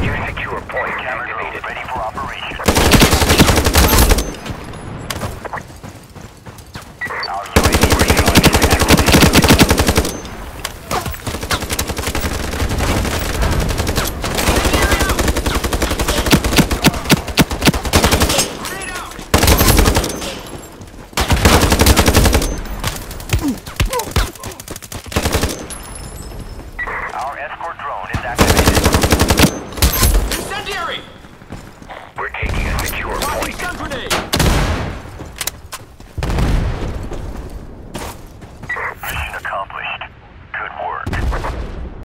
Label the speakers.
Speaker 1: New secure point activated. Ready for operation. We're taking a secure point.